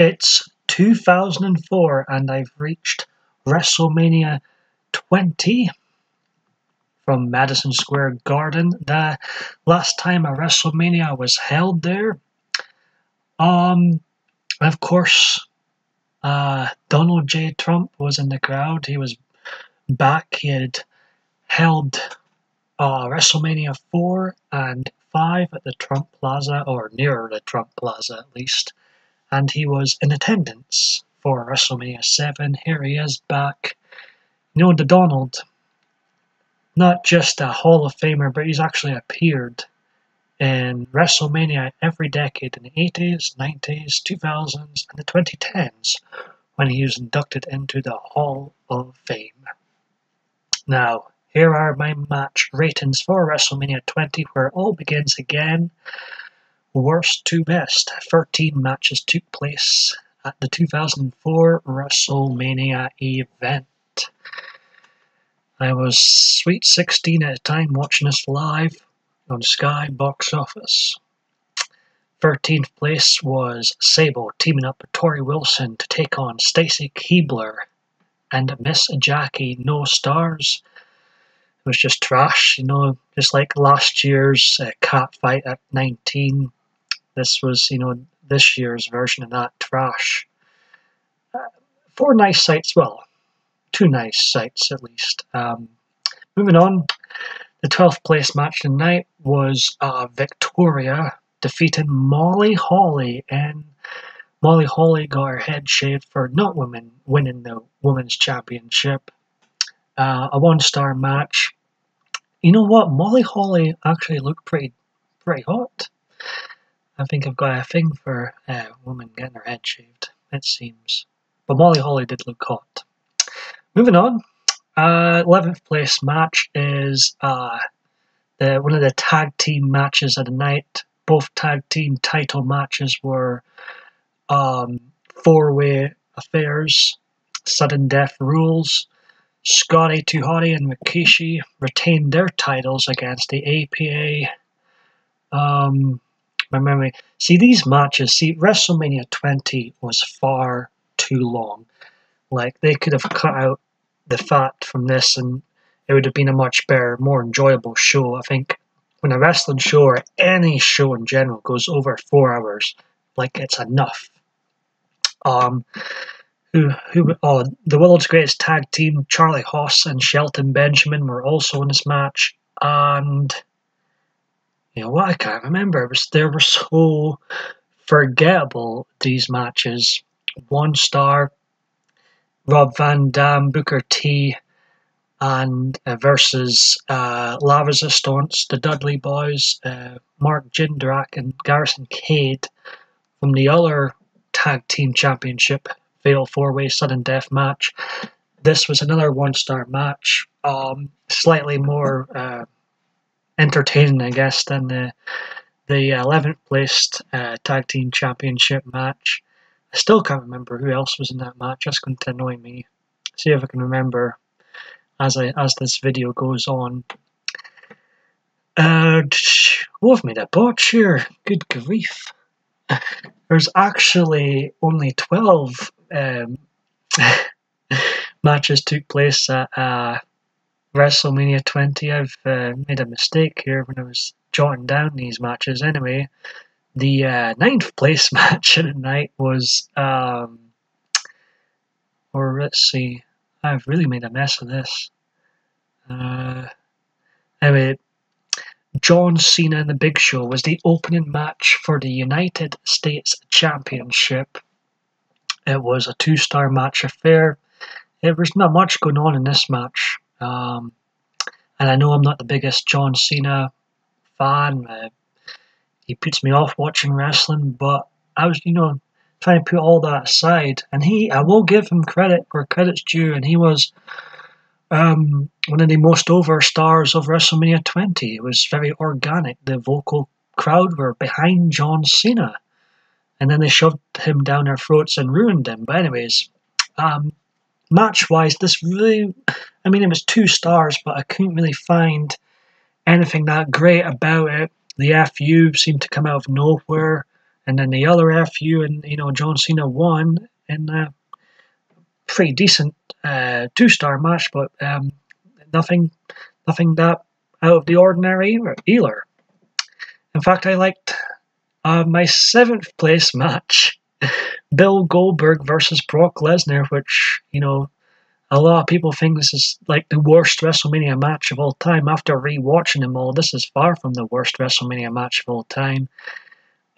It's 2004 and I've reached WrestleMania 20 from Madison Square Garden. The last time a WrestleMania was held there. Um, of course, uh, Donald J. Trump was in the crowd. He was back. He had held uh, WrestleMania 4 and 5 at the Trump Plaza, or near the Trump Plaza at least. And he was in attendance for WrestleMania 7. Here he is back. You know, the Donald, not just a Hall of Famer, but he's actually appeared in WrestleMania every decade in the 80s, 90s, 2000s, and the 2010s when he was inducted into the Hall of Fame. Now, here are my match ratings for WrestleMania 20, where it all begins again. Worst to best. 13 matches took place at the 2004 WrestleMania event. I was sweet 16 at the time watching this live on Sky Box Office. 13th place was Sable teaming up with Torrie Wilson to take on Stacy Keibler and Miss Jackie. No stars. It was just trash, you know, just like last year's uh, cat fight at 19. This was, you know, this year's version of that trash. Uh, four nice sights, well, two nice sights at least. Um, moving on, the 12th place match tonight was uh, Victoria defeating Molly Holly, and Molly Holly got her head shaved for not women winning the women's championship. Uh, a one-star match. You know what? Molly Holly actually looked pretty, pretty hot. I think I've got a thing for uh, women getting their head shaved. It seems, but Molly Holly did look hot. Moving on, uh, 11th place match is uh, the one of the tag team matches of the night. Both tag team title matches were um, four way affairs. Sudden death rules. Scotty 2 and Rikishi retained their titles against the APA. Um, my memory. See these matches. See WrestleMania 20 was far too long. Like they could have cut out the fat from this and it would have been a much better, more enjoyable show. I think when a wrestling show or any show in general goes over four hours, like it's enough. Um, who who? Oh, the world's greatest tag team, Charlie Haas and Shelton Benjamin, were also in this match, and you know what? I can't remember. It was they were so forgettable. These matches, one star. Rob Van Dam, Booker T, and uh, versus uh, La Resistance, the Dudley Boyz, uh, Mark Jindrak, and Garrison Cade from the other tag team championship fatal four way sudden death match. This was another one star match, um, slightly more uh, entertaining, I guess, than the the 11th placed uh, tag team championship match. I still can't remember who else was in that match. That's going to annoy me. See if I can remember as I as this video goes on. Uh, oh, I've made a botch here. Good grief. There's actually only 12 um, matches took place at uh, WrestleMania 20. I've uh, made a mistake here when I was jotting down these matches. Anyway, the uh, ninth place match of the night was, um, or let's see, I've really made a mess of this. Uh, anyway, John Cena and the Big Show was the opening match for the United States Championship. It was a two star match affair. There was not much going on in this match. Um, and I know I'm not the biggest John Cena fan. Uh, he puts me off watching wrestling, but I was, you know, trying to put all that aside. And he, I will give him credit where credit's due, and he was um, one of the most over stars of WrestleMania 20. It was very organic. The vocal crowd were behind John Cena. And then they shoved him down their throats and ruined him. But, anyways, um, match wise, this really, I mean, it was two stars, but I couldn't really find anything that great about it. The FU seemed to come out of nowhere And then the other FU and you know John Cena won in a pretty decent uh, two-star match, but um, nothing, nothing that out of the ordinary either. In fact, I liked uh, my seventh place match, Bill Goldberg versus Brock Lesnar, which you know a lot of people think this is like the worst WrestleMania match of all time. After rewatching them all, this is far from the worst WrestleMania match of all time.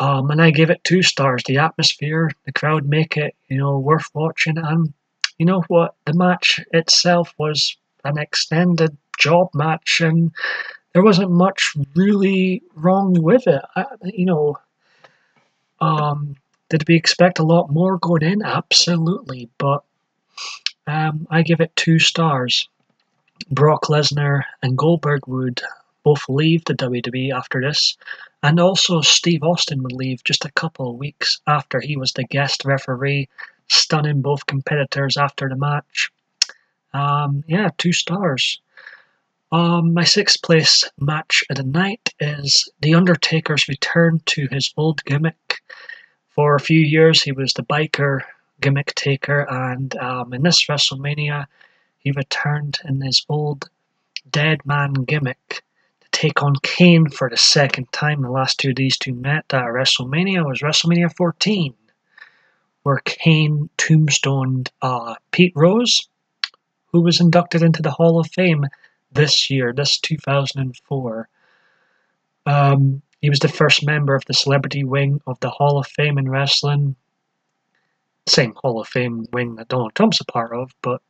Um, and I give it two stars. The atmosphere, the crowd make it, you know, worth watching. And you know what? The match itself was an extended job match, and there wasn't much really wrong with it. I, you know, um, did we expect a lot more going in? Absolutely, but um, I give it two stars. Brock Lesnar and Goldberg would both leave the WWE after this, and also Steve Austin would leave just a couple of weeks after he was the guest referee, stunning both competitors after the match. Um, yeah, two stars. Um, my sixth place match of the night is The Undertaker's return to his old gimmick. For a few years, he was the biker gimmick taker, and um, in this WrestleMania, he returned in his old dead man gimmick to take on Kane for the second time. The last two these two met at WrestleMania was WrestleMania 14, where Kane tombstoned uh, Pete Rose, who was inducted into the Hall of Fame this year, this 2004. Um, he was the first member of the celebrity wing of the Hall of Fame in wrestling same Hall of Fame wing that Donald Trump's a part of, but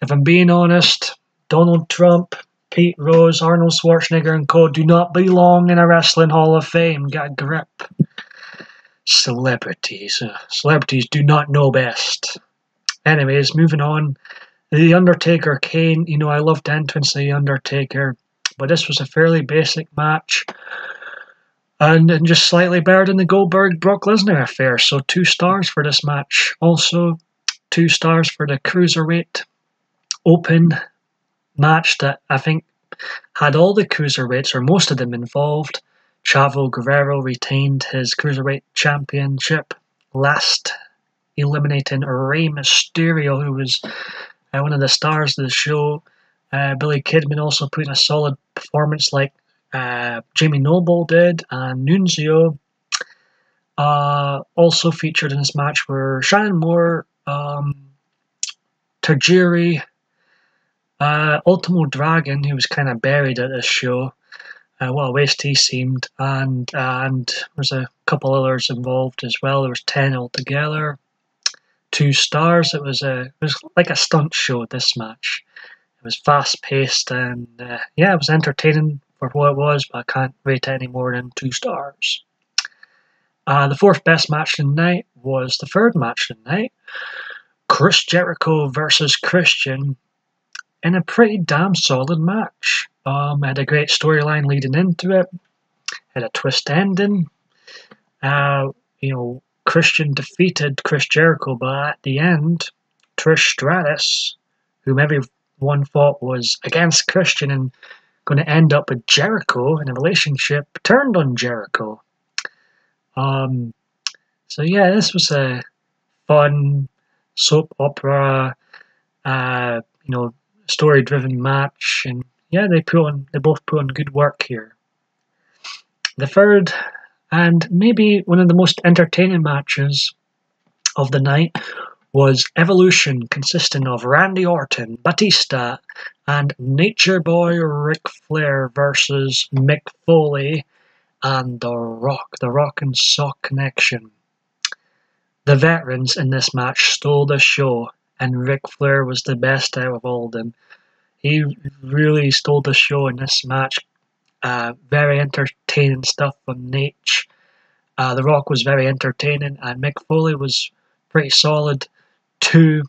if I'm being honest, Donald Trump, Pete Rose, Arnold Schwarzenegger, and co. do not belong in a wrestling Hall of Fame. Get a grip. Celebrities. Uh, celebrities do not know best. Anyways, moving on. The Undertaker Kane, you know, I loved the entrance of The Undertaker, but this was a fairly basic match and, and just slightly better than the Goldberg Brock Lesnar affair. So two stars for this match. Also, two stars for the cruiserweight open match that I think had all the cruiserweights or most of them involved. Chavo Guerrero retained his cruiserweight championship last, eliminating Rey Mysterio, who was uh, one of the stars of the show. Uh, Billy Kidman also put in a solid performance like uh, Jamie Noble did, and Nunzio. Uh, also featured in this match were Shannon Moore, um, Tajiri, uh, Ultimo Dragon, who was kind of buried at this show. Uh, what a waste he seemed, and and there's a couple others involved as well. There was ten altogether, two stars. It was a it was like a stunt show. This match, it was fast paced and uh, yeah, it was entertaining for what it was, but I can't rate it any more than two stars. Uh, the fourth best match of the night was the third match of the night Chris Jericho versus Christian in a pretty damn solid match. Um, had a great storyline leading into it, had a twist ending. Uh, you know, Christian defeated Chris Jericho, but at the end, Trish Stratus, whom everyone thought was against Christian and going to end up with Jericho in a relationship turned on Jericho. Um, so yeah, this was a fun soap opera, uh, you know, story-driven match, and yeah, they put on they both put on good work here. The third, and maybe one of the most entertaining matches of the night was Evolution, consisting of Randy Orton, Batista, and Nature Boy Ric Flair versus Mick Foley and The Rock, The Rock and Sock Connection. The veterans in this match stole the show, and Ric Flair was the best out of all of them. He really stole the show in this match. Uh, very entertaining stuff from Nate. Uh, the Rock was very entertaining, and Mick Foley was pretty solid too.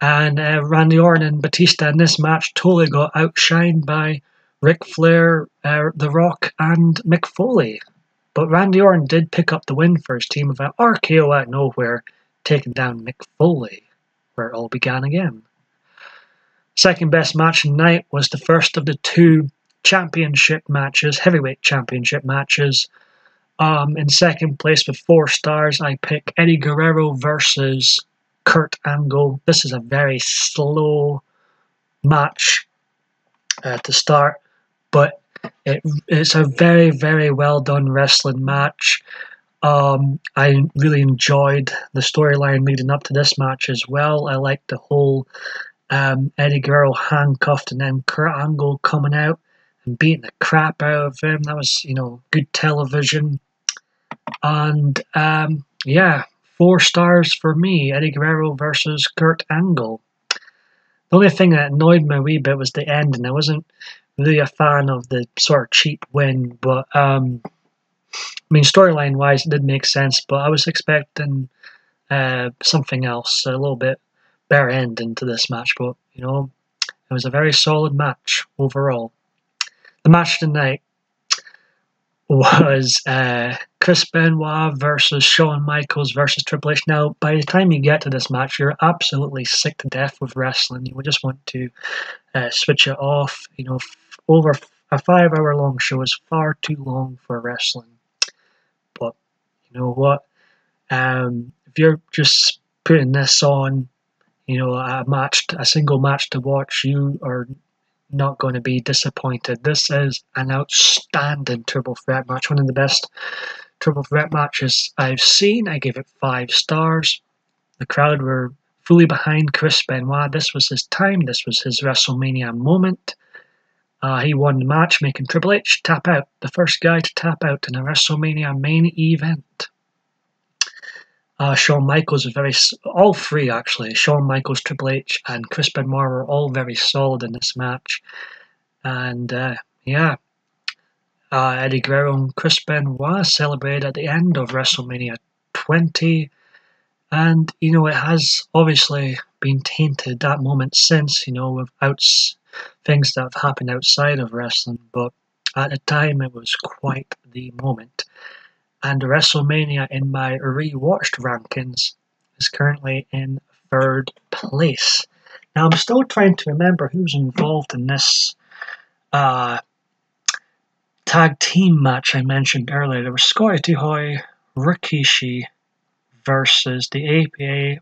And uh, Randy Orton and Batista in this match totally got outshined by Ric Flair, uh, The Rock, and Mick Foley. But Randy Orton did pick up the win for his team of RKO out of nowhere, taking down Mick Foley, where it all began again. Second best match of the night was the first of the two championship matches, heavyweight championship matches. Um, in second place with four stars, I pick Eddie Guerrero versus Kurt Angle. This is a very slow match uh, to start, but it, it's a very, very well done wrestling match. Um, I really enjoyed the storyline leading up to this match as well. I liked the whole um, Eddie Guerrero handcuffed and then Kurt Angle coming out and beating the crap out of him. That was, you know, good television. And um, yeah, four stars for me. Eddie Guerrero versus Kurt Angle. The only thing that annoyed me a wee bit was the end, and I wasn't really a fan of the sort of cheap win, but um, I mean, storyline wise, it did make sense, but I was expecting uh, something else, a little bit better ending to this match. But you know, it was a very solid match overall. The match tonight was uh, Chris Benoit versus Shawn Michaels versus Triple H. Now, by the time you get to this match, you're absolutely sick to death with wrestling. You would just want to uh, switch it off. You know, over a five-hour-long show is far too long for wrestling. But you know what? Um, if you're just putting this on, you know, a match, a single match to watch, you are not going to be disappointed. This is an outstanding triple threat match, one of the best triple threat matches I've seen. I gave it five stars. The crowd were fully behind Chris Benoit. This was his time. This was his WrestleMania moment. Uh, he won the match, making Triple H tap out, the first guy to tap out in a WrestleMania main event. Uh, Shawn Michaels was very, all three actually, Shawn Michaels, Triple H, and Chris Benoit were all very solid in this match. And uh, yeah, uh, Eddie Guerrero and Chris Benoit celebrated at the end of WrestleMania 20. And, you know, it has obviously been tainted that moment since, you know, with outs, things that have happened outside of wrestling. But at the time, it was quite the moment and WrestleMania in my rewatched rankings is currently in third place. Now I'm still trying to remember who's involved in this uh, tag team match I mentioned earlier. There was Scotty 2 Hotty, Rikishi versus the APA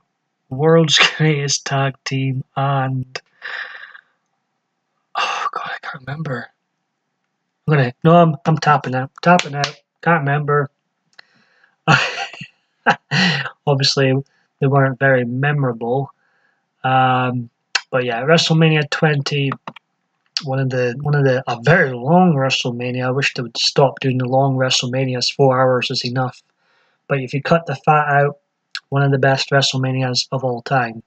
World's Greatest Tag Team and oh god, I can't remember. I'm gonna no, I'm I'm tapping out, tapping out. Can't remember. Obviously, they weren't very memorable. Um, but yeah, WrestleMania 20, one of the one of the a very long WrestleMania. I wish they would stop doing the long WrestleManias. Four hours is enough. But if you cut the fat out, one of the best WrestleManias of all time.